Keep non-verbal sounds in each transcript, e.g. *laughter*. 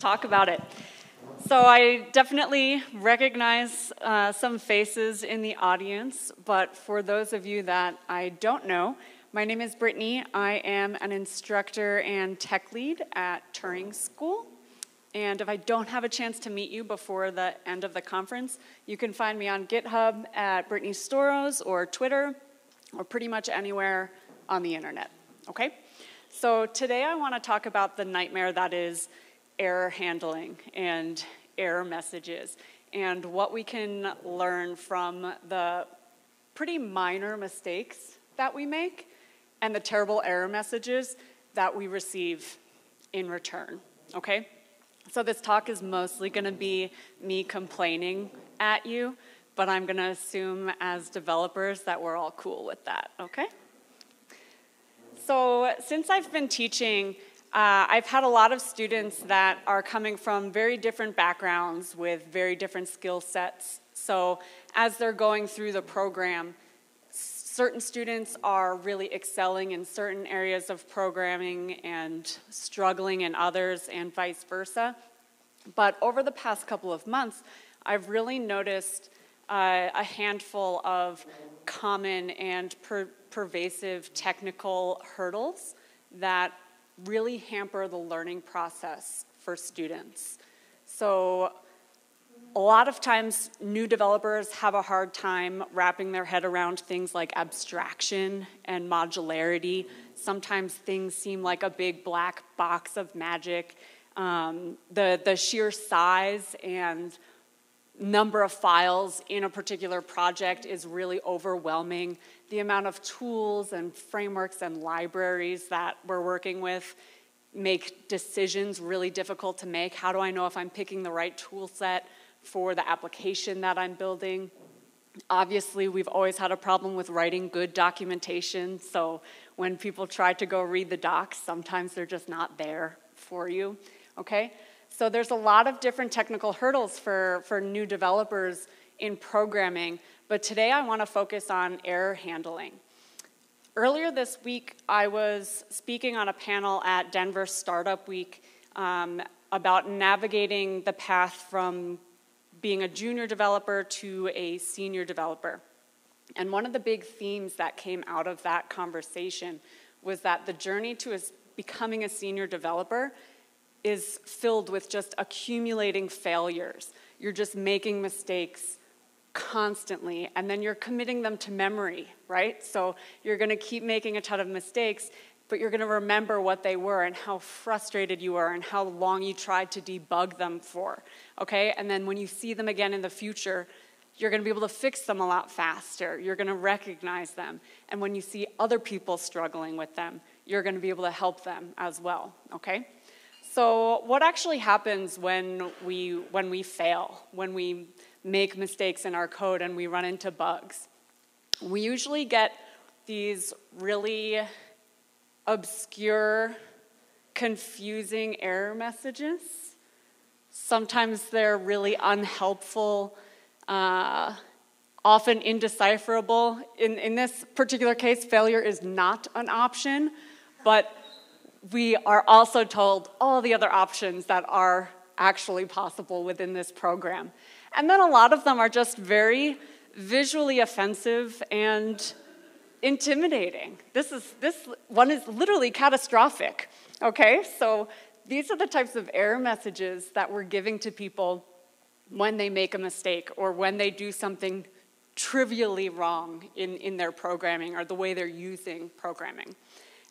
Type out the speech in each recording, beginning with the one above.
Talk about it. So, I definitely recognize uh, some faces in the audience, but for those of you that I don't know, my name is Brittany. I am an instructor and tech lead at Turing School. And if I don't have a chance to meet you before the end of the conference, you can find me on GitHub at Brittany Storoz or Twitter or pretty much anywhere on the internet. Okay? So today I want to talk about the nightmare that is error handling and error messages and what we can learn from the pretty minor mistakes that we make and the terrible error messages that we receive in return. Okay? So this talk is mostly going to be me complaining at you, but I'm going to assume as developers that we're all cool with that, okay? So since I've been teaching, uh, I've had a lot of students that are coming from very different backgrounds with very different skill sets. So as they're going through the program, certain students are really excelling in certain areas of programming and struggling in others, and vice versa. But over the past couple of months, I've really noticed uh, a handful of common and per pervasive technical hurdles that really hamper the learning process for students. So a lot of times new developers have a hard time wrapping their head around things like abstraction and modularity. Sometimes things seem like a big black box of magic. Um, the, the sheer size and number of files in a particular project is really overwhelming. The amount of tools and frameworks and libraries that we're working with make decisions really difficult to make. How do I know if I'm picking the right tool set? for the application that I'm building. Obviously, we've always had a problem with writing good documentation, so when people try to go read the docs, sometimes they're just not there for you, okay? So there's a lot of different technical hurdles for, for new developers in programming, but today I want to focus on error handling. Earlier this week, I was speaking on a panel at Denver Startup Week um, about navigating the path from being a junior developer to a senior developer. And one of the big themes that came out of that conversation was that the journey to becoming a senior developer is filled with just accumulating failures. You're just making mistakes constantly, and then you're committing them to memory, right? So you're gonna keep making a ton of mistakes, but you're going to remember what they were and how frustrated you were and how long you tried to debug them for. Okay? And then when you see them again in the future, you're going to be able to fix them a lot faster. You're going to recognize them. And when you see other people struggling with them, you're going to be able to help them as well. Okay? So, what actually happens when we, when we fail, when we make mistakes in our code and we run into bugs? We usually get these really obscure, confusing error messages. Sometimes they're really unhelpful, uh, often indecipherable. In, in this particular case, failure is not an option, but we are also told all the other options that are actually possible within this program. And then a lot of them are just very visually offensive and intimidating. This is this one is literally catastrophic. Okay? So these are the types of error messages that we're giving to people when they make a mistake or when they do something trivially wrong in, in their programming or the way they're using programming.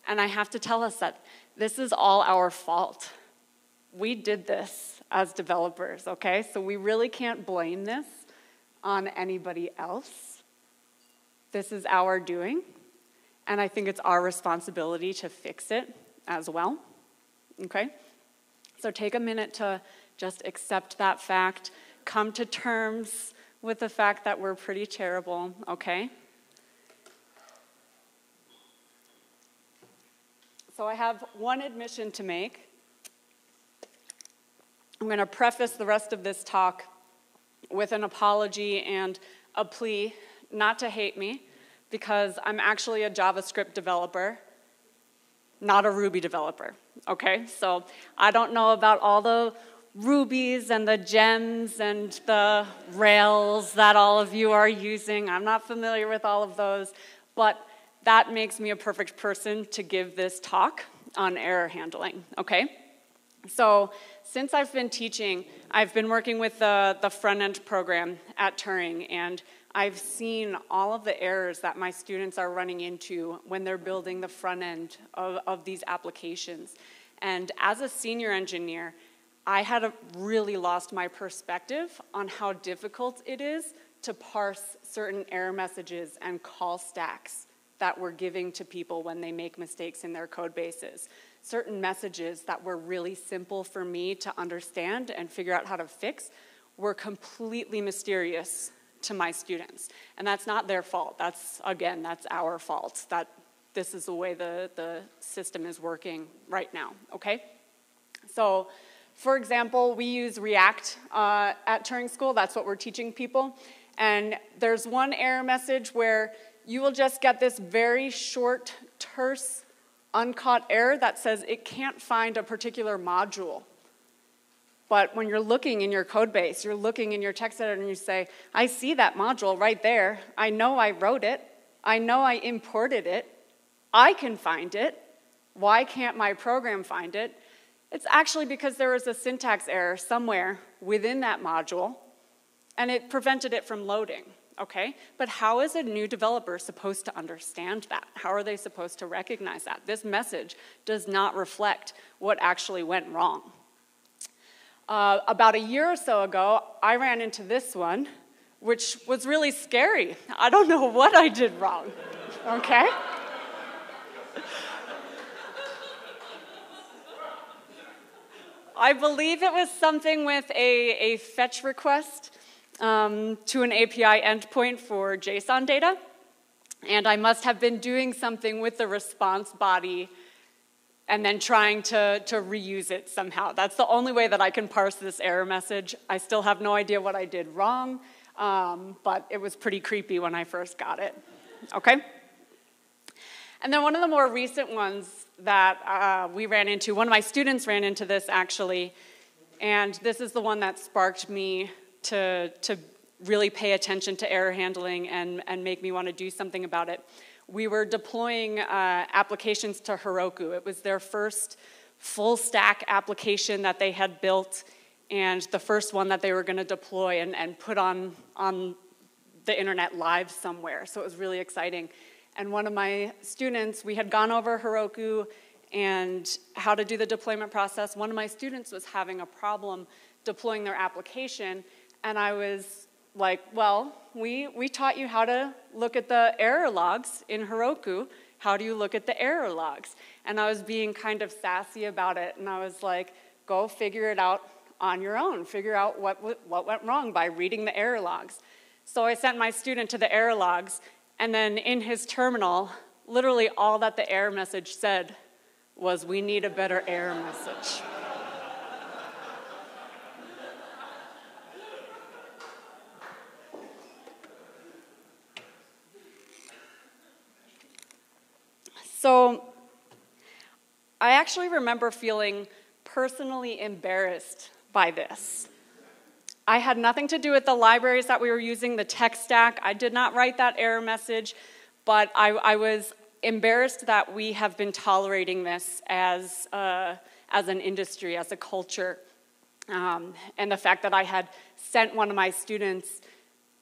And I have to tell us that this is all our fault. We did this as developers, okay? So we really can't blame this on anybody else. This is our doing, and I think it's our responsibility to fix it as well. Okay? So take a minute to just accept that fact, come to terms with the fact that we're pretty terrible, okay? So I have one admission to make. I'm going to preface the rest of this talk with an apology and a plea not to hate me because I'm actually a JavaScript developer. not a Ruby developer, okay? So I don't know about all the rubies and the gems and the rails that all of you are using. I'm not familiar with all of those, but that makes me a perfect person to give this talk on error handling, okay? So, since I've been teaching, I've been working with the, the front end program at Turing, and I've seen all of the errors that my students are running into when they're building the front end of, of these applications. And as a senior engineer, I had really lost my perspective on how difficult it is to parse certain error messages and call stacks that we're giving to people when they make mistakes in their code bases. Certain messages that were really simple for me to understand and figure out how to fix were completely mysterious to my students. And that's not their fault. That's, again, that's our fault that this is the way the, the system is working right now, okay? So, for example, we use React uh, at Turing School. That's what we're teaching people. And there's one error message where you will just get this very short, terse, uncaught error that says it can't find a particular module. But when you're looking in your code base, you're looking in your text editor and you say, I see that module right there. I know I wrote it. I know I imported it. I can find it. Why can't my program find it? It's actually because there was a syntax error somewhere within that module and it prevented it from loading okay? But how is a new developer supposed to understand that? How are they supposed to recognize that? This message does not reflect what actually went wrong. Uh, about a year or so ago, I ran into this one, which was really scary. I don't know what I did wrong, *laughs* okay? I believe it was something with a, a fetch request um, to an API endpoint for JSON data. And I must have been doing something with the response body and then trying to, to reuse it somehow. That's the only way that I can parse this error message. I still have no idea what I did wrong, um, but it was pretty creepy when I first got it. Okay? And then one of the more recent ones that uh, we ran into, one of my students ran into this actually, and this is the one that sparked me to, to really pay attention to error handling and, and make me want to do something about it. We were deploying uh, applications to Heroku. It was their first full stack application that they had built and the first one that they were going to deploy and, and put on, on the internet live somewhere. So it was really exciting. And one of my students, we had gone over Heroku and how to do the deployment process. One of my students was having a problem deploying their application and I was like, well, we, we taught you how to look at the error logs in Heroku. How do you look at the error logs? And I was being kind of sassy about it, and I was like, go figure it out on your own. Figure out what, what went wrong by reading the error logs. So I sent my student to the error logs, and then in his terminal, literally all that the error message said was, we need a better error message. So I actually remember feeling personally embarrassed by this. I had nothing to do with the libraries that we were using, the tech stack. I did not write that error message, but I, I was embarrassed that we have been tolerating this as, uh, as an industry, as a culture. Um, and the fact that I had sent one of my students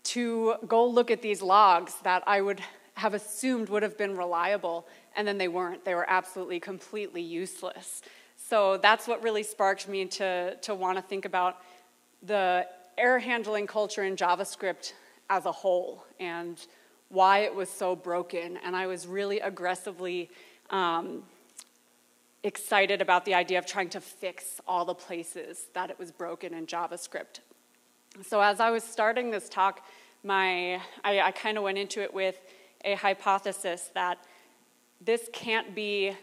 to go look at these logs that I would have assumed would have been reliable and then they weren't. They were absolutely, completely useless. So that's what really sparked me to, to want to think about the error handling culture in JavaScript as a whole and why it was so broken. And I was really aggressively um, excited about the idea of trying to fix all the places that it was broken in JavaScript. So as I was starting this talk, my I, I kind of went into it with a hypothesis that this can't be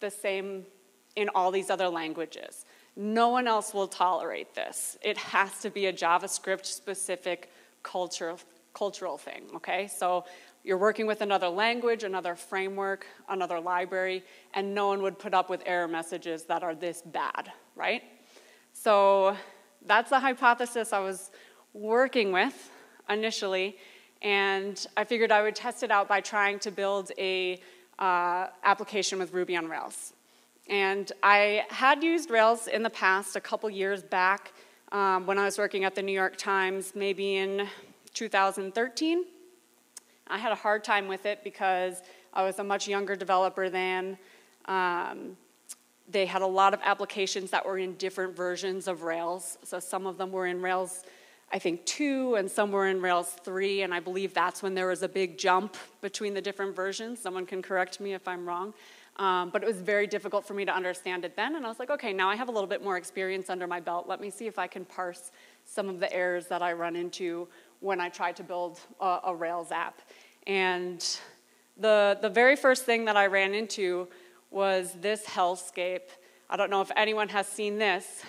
the same in all these other languages. No one else will tolerate this. It has to be a JavaScript specific cultural, cultural thing, okay? So You're working with another language, another framework, another library, and no one would put up with error messages that are this bad, right? So that's the hypothesis I was working with initially, and I figured I would test it out by trying to build a uh, application with Ruby on Rails. And I had used Rails in the past, a couple years back, um, when I was working at the New York Times, maybe in 2013. I had a hard time with it because I was a much younger developer than. Um, they had a lot of applications that were in different versions of Rails. So some of them were in Rails, I think, 2, and some were in Rails 3, and I believe that's when there was a big jump between the different versions. Someone can correct me if I'm wrong. Um, but it was very difficult for me to understand it then, and I was like, okay, now I have a little bit more experience under my belt. Let me see if I can parse some of the errors that I run into when I try to build a, a Rails app. And the, the very first thing that I ran into was this hellscape. I don't know if anyone has seen this.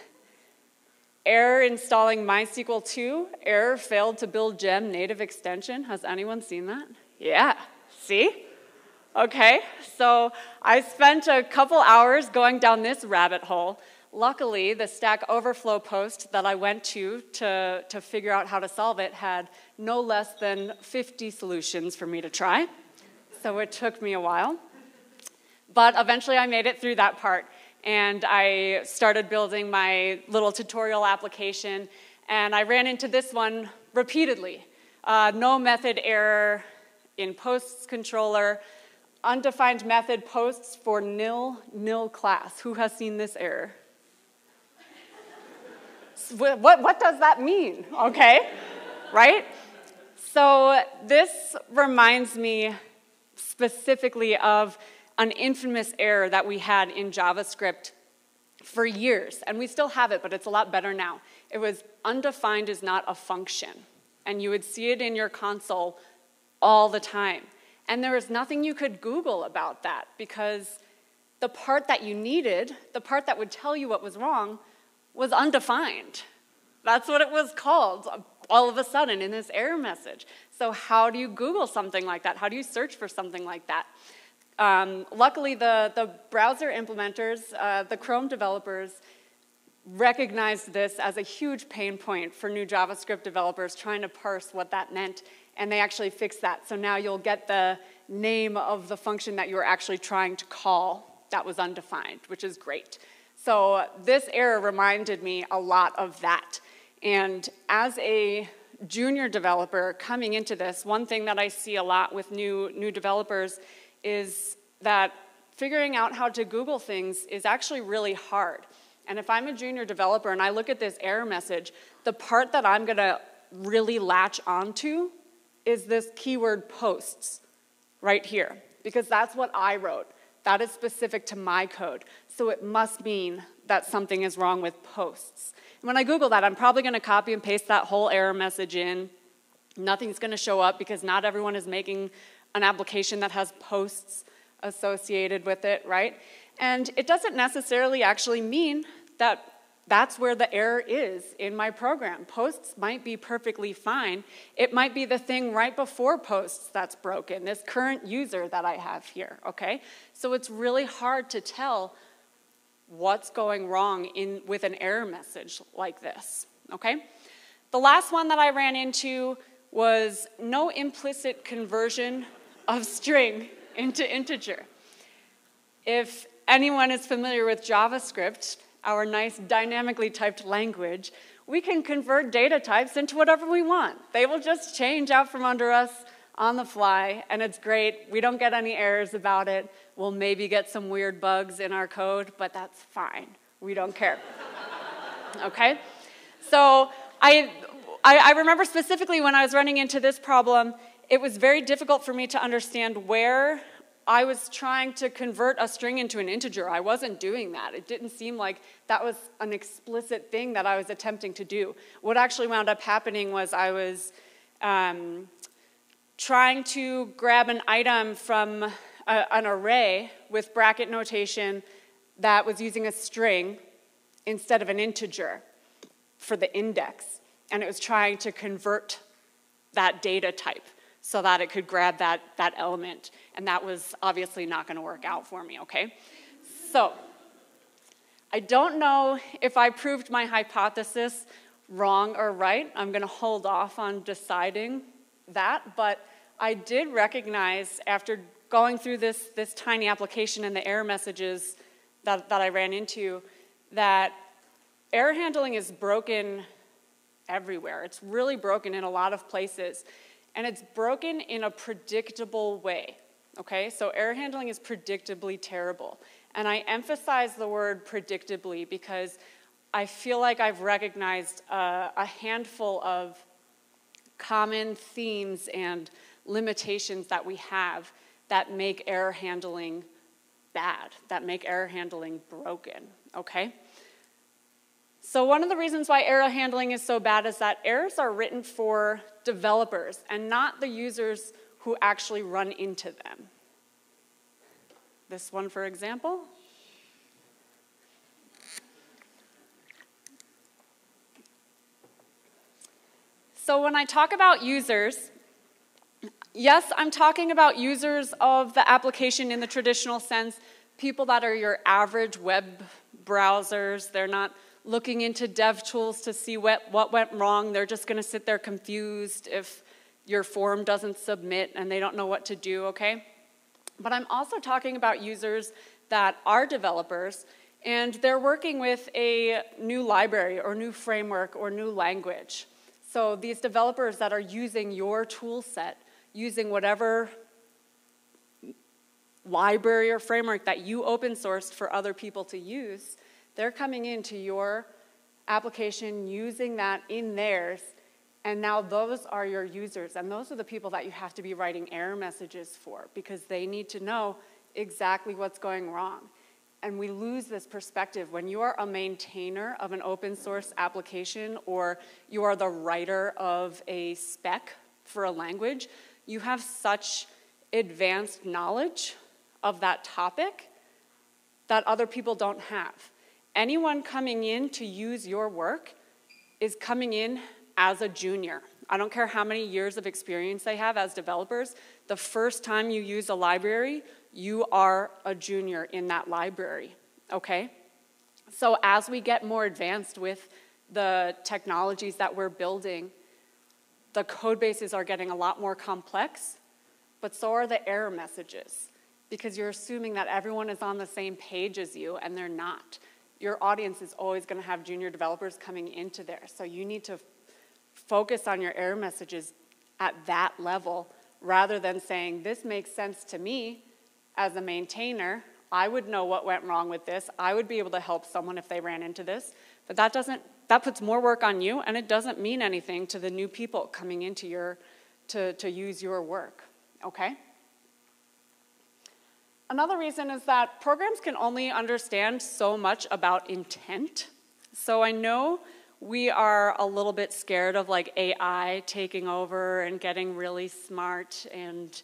Error installing MySQL 2, error failed to build gem native extension. Has anyone seen that? Yeah, see? Okay, so I spent a couple hours going down this rabbit hole. Luckily, the Stack Overflow post that I went to, to to figure out how to solve it had no less than 50 solutions for me to try. So it took me a while. But eventually I made it through that part and I started building my little tutorial application and I ran into this one repeatedly. Uh, no method error in posts controller, undefined method posts for nil nil class. Who has seen this error? what, what does that mean? Okay, right? So this reminds me specifically of an infamous error that we had in JavaScript for years, and we still have it, but it's a lot better now. It was undefined is not a function, and you would see it in your console all the time. And there was nothing you could Google about that because the part that you needed, the part that would tell you what was wrong, was undefined. That's what it was called all of a sudden in this error message. So, how do you Google something like that? How do you search for something like that? Um, luckily, the, the browser implementers, uh, the Chrome developers, recognized this as a huge pain point for new JavaScript developers trying to parse what that meant and they actually fixed that. So now you'll get the name of the function that you were actually trying to call that was undefined, which is great. So this error reminded me a lot of that. And as a junior developer coming into this, one thing that I see a lot with new, new developers is that figuring out how to Google things is actually really hard. And if I'm a junior developer and I look at this error message, the part that I'm going to really latch onto is this keyword posts right here, because that's what I wrote. That is specific to my code. So it must mean that something is wrong with posts. And when I Google that, I'm probably going to copy and paste that whole error message in. Nothing's going to show up because not everyone is making an application that has posts associated with it, right? And it doesn't necessarily actually mean that that's where the error is in my program. Posts might be perfectly fine. It might be the thing right before posts that's broken, this current user that I have here, okay? So it's really hard to tell what's going wrong in, with an error message like this, okay? The last one that I ran into was no implicit conversion of string into integer. If anyone is familiar with JavaScript, our nice dynamically typed language, we can convert data types into whatever we want. They will just change out from under us on the fly, and it's great. We don't get any errors about it. We'll maybe get some weird bugs in our code, but that's fine. We don't care. *laughs* okay? So I, I, I remember specifically when I was running into this problem, it was very difficult for me to understand where I was trying to convert a string into an integer. I wasn't doing that. It didn't seem like that was an explicit thing that I was attempting to do. What actually wound up happening was I was um, trying to grab an item from a, an array with bracket notation that was using a string instead of an integer for the index. And it was trying to convert that data type. So that it could grab that, that element. And that was obviously not going to work out for me, okay? So, I don't know if I proved my hypothesis wrong or right. I'm going to hold off on deciding that, but I did recognize after going through this, this tiny application and the error messages that, that I ran into that error handling is broken everywhere. It's really broken in a lot of places. And it's broken in a predictable way. Okay? So error handling is predictably terrible. And I emphasize the word predictably because I feel like I've recognized uh, a handful of common themes and limitations that we have that make error handling bad, that make error handling broken, okay? So, one of the reasons why error handling is so bad is that errors are written for developers and not the users who actually run into them. This one, for example. So, when I talk about users, yes, I'm talking about users of the application in the traditional sense, people that are your average web browsers. They're not looking into dev tools to see what, what went wrong. They're just going to sit there confused if your form doesn't submit and they don't know what to do, okay? But I'm also talking about users that are developers and they're working with a new library or new framework or new language. So these developers that are using your tool set, using whatever library or framework that you open sourced for other people to use, they're coming into your application using that in theirs, and now those are your users, and those are the people that you have to be writing error messages for because they need to know exactly what's going wrong. And we lose this perspective. When you are a maintainer of an open source application or you are the writer of a spec for a language, you have such advanced knowledge of that topic that other people don't have. Anyone coming in to use your work is coming in as a junior. I don't care how many years of experience they have as developers, the first time you use a library, you are a junior in that library, okay? So as we get more advanced with the technologies that we're building, the code bases are getting a lot more complex, but so are the error messages because you're assuming that everyone is on the same page as you and they're not. Your audience is always going to have junior developers coming into there. So you need to focus on your error messages at that level rather than saying, This makes sense to me as a maintainer, I would know what went wrong with this. I would be able to help someone if they ran into this. But that doesn't that puts more work on you and it doesn't mean anything to the new people coming into your to, to use your work. Okay? Another reason is that programs can only understand so much about intent. So I know we are a little bit scared of like AI taking over and getting really smart and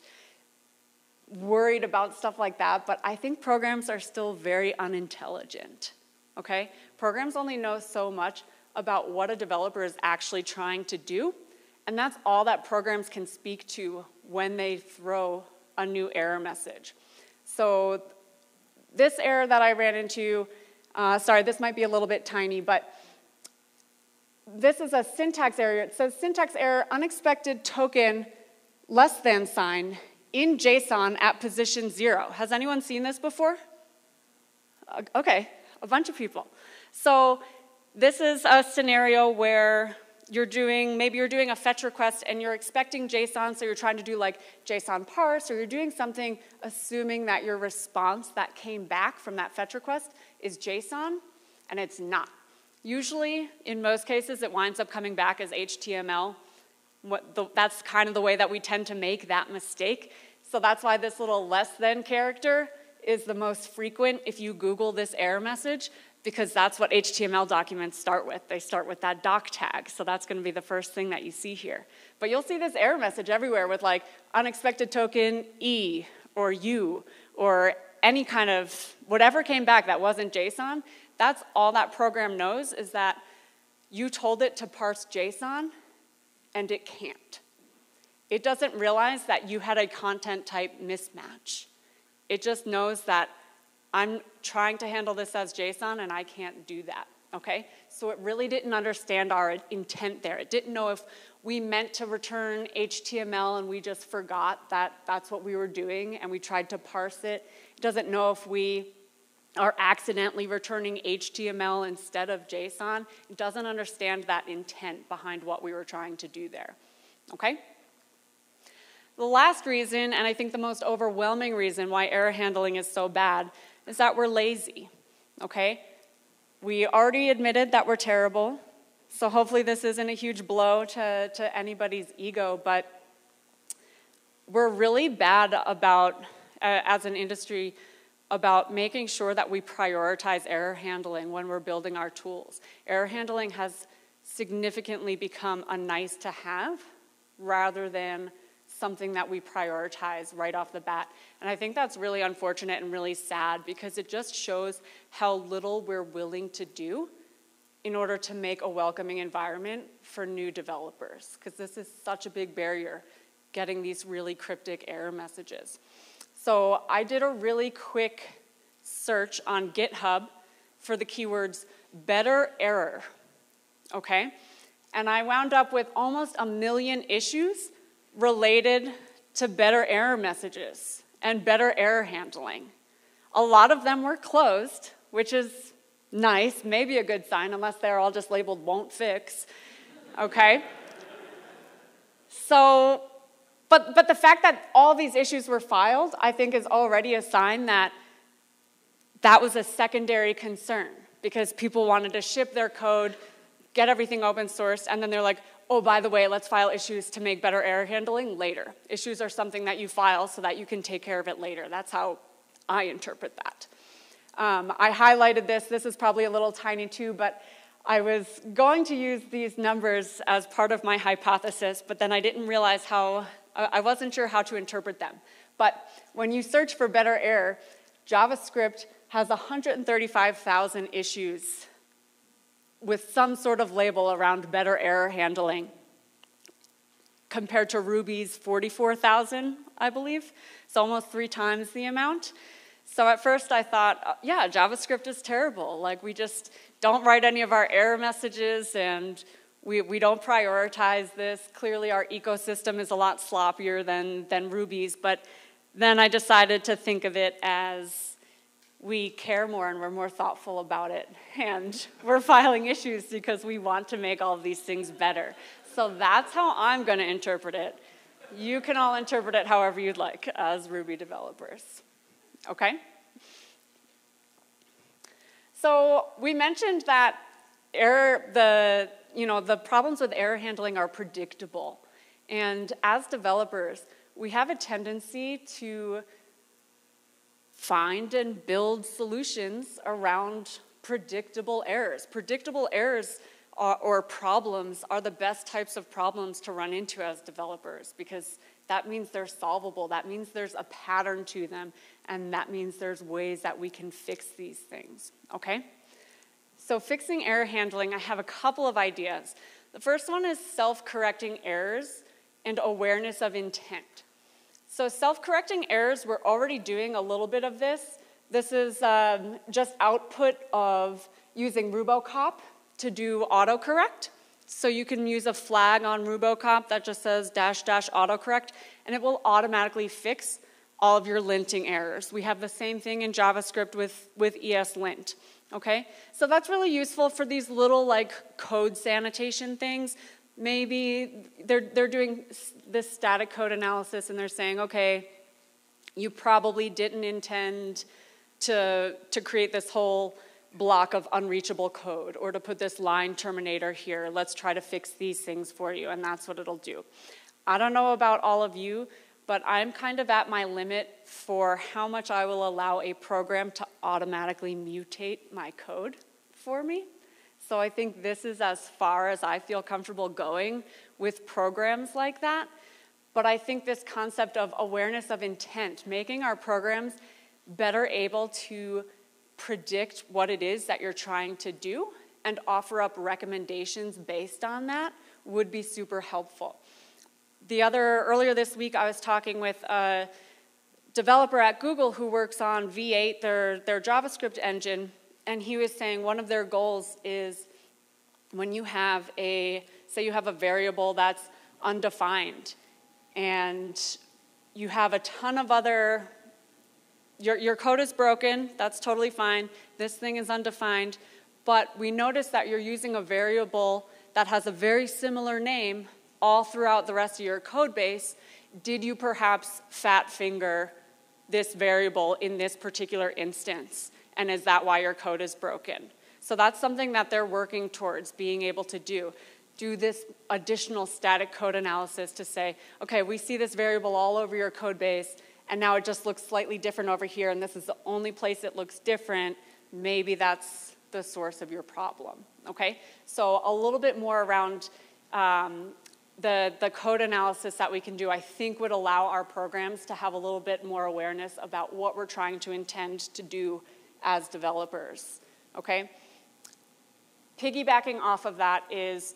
worried about stuff like that, but I think programs are still very unintelligent. Okay? Programs only know so much about what a developer is actually trying to do, and that's all that programs can speak to when they throw a new error message. So, this error that I ran into, uh, sorry, this might be a little bit tiny, but this is a syntax error. It says syntax error, unexpected token, less than sign, in JSON at position zero. Has anyone seen this before? Uh, okay, a bunch of people. So this is a scenario where you're doing, maybe you're doing a fetch request and you're expecting JSON, so you're trying to do like JSON parse, or you're doing something assuming that your response that came back from that fetch request is JSON, and it's not. Usually, in most cases, it winds up coming back as HTML the, that's kind of the way that we tend to make that mistake. So that's why this little less than character is the most frequent if you Google this error message, because that's what HTML documents start with. They start with that doc tag. So that's going to be the first thing that you see here. But you'll see this error message everywhere with like unexpected token E or U or any kind of whatever came back that wasn't JSON. That's all that program knows is that you told it to parse JSON and it can't. it doesn't realize that you had a content type mismatch. It just knows that I'm trying to handle this as JSON and I can't do that, okay? So it really didn't understand our intent there. It didn't know if we meant to return HTML and we just forgot that that's what we were doing and we tried to parse it. It doesn't know if we are accidentally returning HTML instead of JSON. It doesn't understand that intent behind what we were trying to do there, okay? The last reason, and I think the most overwhelming reason why error handling is so bad, is that we're lazy, okay? We already admitted that we're terrible, so hopefully this isn't a huge blow to, to anybody's ego, but we're really bad about, uh, as an industry, about making sure that we prioritize error handling when we're building our tools. Error handling has significantly become a nice to have rather than something that we prioritize right off the bat. And I think that's really unfortunate and really sad because it just shows how little we're willing to do in order to make a welcoming environment for new developers, because this is such a big barrier, getting these really cryptic error messages. So I did a really quick search on GitHub for the keywords better error, okay? And I wound up with almost a million issues related to better error messages and better error handling. A lot of them were closed, which is nice, maybe a good sign, unless they're all just labeled won't fix. Okay? So, but, but the fact that all these issues were filed, I think, is already a sign that that was a secondary concern because people wanted to ship their code, get everything open source, and then they're like, oh, by the way, let's file issues to make better error handling later. Issues are something that you file so that you can take care of it later. That's how I interpret that. Um, I highlighted this. This is probably a little tiny too, but I was going to use these numbers as part of my hypothesis, but then I didn't realize how, I wasn't sure how to interpret them. But when you search for better error, JavaScript has 135,000 issues with some sort of label around better error handling compared to Ruby's 44,000, I believe. It's almost three times the amount. So at first I thought, uh, yeah, JavaScript is terrible. Like we just don't write any of our error messages and we, we don't prioritize this. Clearly our ecosystem is a lot sloppier than, than Ruby's. But then I decided to think of it as we care more and we're more thoughtful about it. And *laughs* we're filing issues because we want to make all of these things better. So that's how I'm going to interpret it. You can all interpret it however you'd like as Ruby developers. Okay? So we mentioned that error, the, you know, the problems with error handling are predictable. And as developers, we have a tendency to find and build solutions around predictable errors. Predictable errors are, or problems are the best types of problems to run into as developers because that means they're solvable. That means there's a pattern to them, and that means there's ways that we can fix these things, okay? So, fixing error handling, I have a couple of ideas. The first one is self correcting errors and awareness of intent. So self-correcting errors, we're already doing a little bit of this. This is um, just output of using Rubocop to do autocorrect. So you can use a flag on Rubocop that just says dash dash autocorrect, and it will automatically fix all of your linting errors. We have the same thing in JavaScript with, with ESLint. Okay? So that's really useful for these little like code sanitation things maybe they're, they're doing this static code analysis and they're saying, okay, you probably didn't intend to, to create this whole block of unreachable code or to put this line terminator here. Let's try to fix these things for you, and that's what it'll do. I don't know about all of you, but I'm kind of at my limit for how much I will allow a program to automatically mutate my code for me. So I think this is as far as I feel comfortable going with programs like that. But I think this concept of awareness of intent, making our programs better able to predict what it is that you're trying to do and offer up recommendations based on that would be super helpful. the other, earlier this week, I was talking with a developer at Google who works on V8, their, their JavaScript engine, and he was saying one of their goals is when you have a, say you have a variable that's undefined, and you have a ton of other, your, your code is broken, that's totally fine, this thing is undefined, but we notice that you're using a variable that has a very similar name all throughout the rest of your code base, did you perhaps fat finger this variable in this particular instance? And is that why your code is broken? So that's something that they're working towards being able to do. Do this additional static code analysis to say, okay, we see this variable all over your code base, and now it just looks slightly different over here, and this is the only place it looks different. Maybe that's the source of your problem. Okay? So a little bit more around um, the, the code analysis that we can do, I think would allow our programs to have a little bit more awareness about what we're trying to intend to do as developers. Okay? Piggybacking off of that is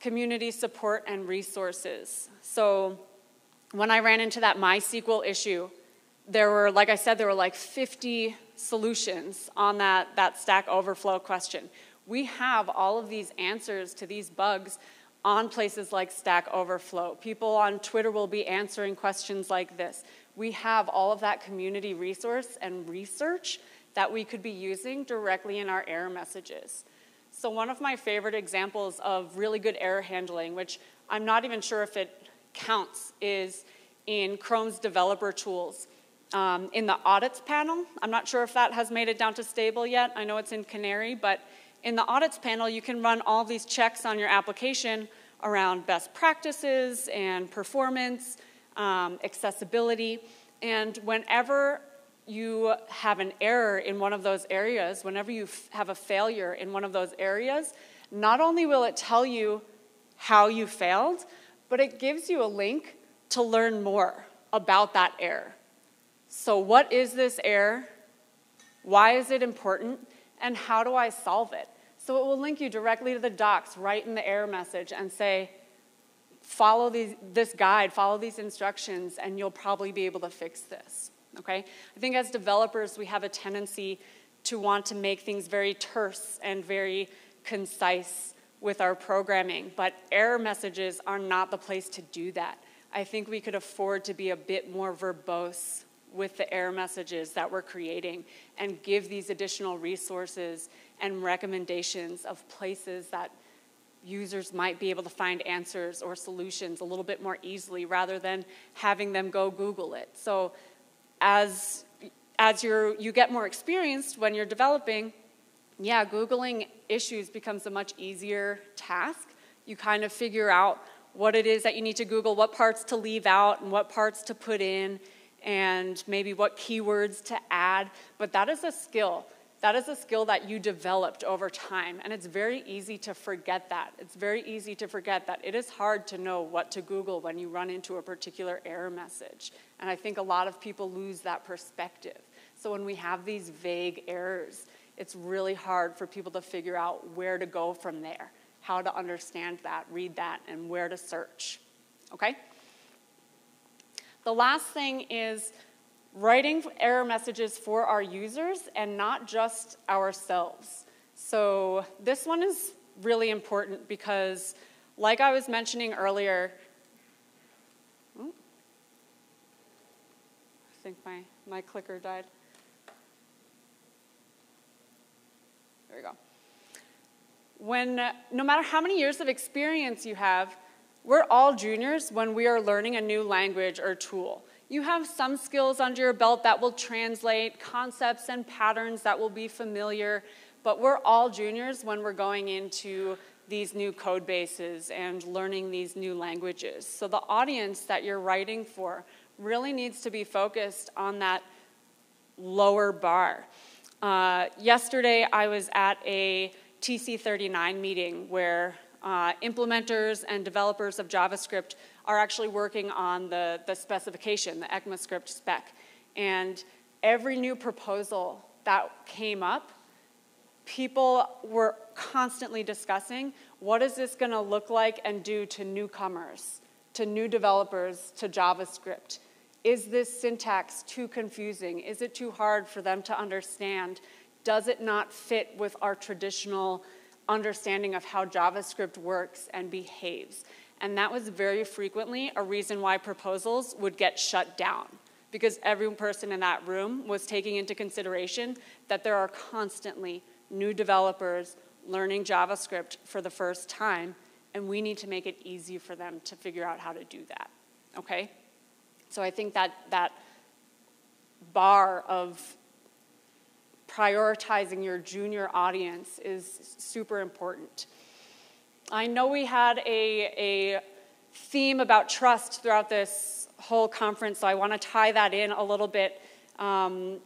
community support and resources. So when I ran into that MySQL issue, there were, like I said, there were like 50 solutions on that, that Stack Overflow question. We have all of these answers to these bugs on places like Stack Overflow. People on Twitter will be answering questions like this. We have all of that community resource and research that we could be using directly in our error messages. So one of my favorite examples of really good error handling, which I'm not even sure if it counts, is in Chrome's developer tools. Um, in the audits panel, I'm not sure if that has made it down to stable yet. I know it's in Canary, but in the audits panel, you can run all these checks on your application around best practices and performance, um, accessibility. And whenever you have an error in one of those areas, whenever you have a failure in one of those areas, not only will it tell you how you failed, but it gives you a link to learn more about that error. So, what is this error? Why is it important? And how do I solve it? So it will link you directly to the docs right in the error message and say, follow these, this guide, follow these instructions, and you'll probably be able to fix this. Okay? I think as developers, we have a tendency to want to make things very terse and very concise with our programming, but error messages are not the place to do that. I think we could afford to be a bit more verbose with the error messages that we're creating and give these additional resources and recommendations of places that users might be able to find answers or solutions a little bit more easily rather than having them go Google it. So as as you you get more experienced when you're developing, yeah, Googling issues becomes a much easier task. You kind of figure out what it is that you need to Google, what parts to leave out and what parts to put in, and maybe what keywords to add. But that is a skill that is a skill that you developed over time, and it's very easy to forget that. It's very easy to forget that. It is hard to know what to Google when you run into a particular error message, and I think a lot of people lose that perspective. So when we have these vague errors, it's really hard for people to figure out where to go from there, how to understand that, read that, and where to search. Okay? The last thing is writing error messages for our users and not just ourselves. So this one is really important because, like I was mentioning earlier, I think my, my clicker died. There we go. When, no matter how many years of experience you have, we're all juniors when we are learning a new language or tool. You have some skills under your belt that will translate, concepts and patterns that will be familiar, but we're all juniors when we're going into these new code bases and learning these new languages. So the audience that you're writing for really needs to be focused on that lower bar. Uh, yesterday, I was at a TC39 meeting where uh, implementers and developers of JavaScript are actually working on the, the specification, the ECMAScript spec. And every new proposal that came up, people were constantly discussing what is this going to look like and do to newcomers to new developers to JavaScript. Is this syntax too confusing? Is it too hard for them to understand? Does it not fit with our traditional understanding of how JavaScript works and behaves? And that was very frequently a reason why proposals would get shut down because every person in that room was taking into consideration that there are constantly new developers learning JavaScript for the first time, and we need to make it easy for them to figure out how to do that. Okay? So I think that that bar of prioritizing your junior audience is super important. I know we had a, a theme about trust throughout this whole conference, so I want to tie that in a little bit um,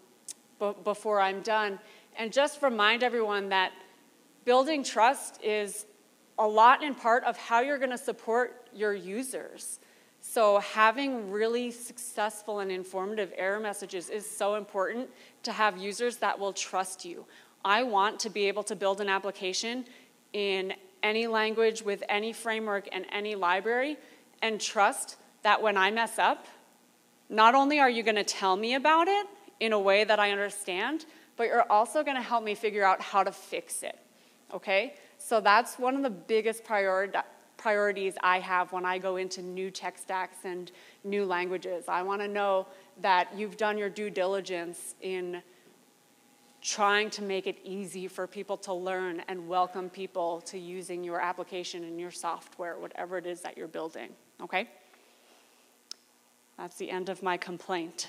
b- before I'm done. And just remind everyone that building trust is a lot in part of how you're going to support your users. So, having really successful and informative error messages is so important to have users that will trust you. I want to be able to build an application in any language with any framework and any library and trust that when I mess up, not only are you going to tell me about it in a way that I understand, but you're also going to help me figure out how to fix it. Okay? So that's one of the biggest priority priorities I have when I go into new tech stacks and new languages. I want to know that you've done your due diligence in trying to make it easy for people to learn and welcome people to using your application and your software, whatever it is that you're building. Okay? That's the end of my complaint.